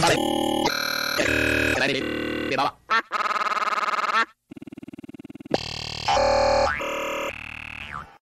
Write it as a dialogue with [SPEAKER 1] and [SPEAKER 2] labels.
[SPEAKER 1] Vale.
[SPEAKER 2] Vale. Vale.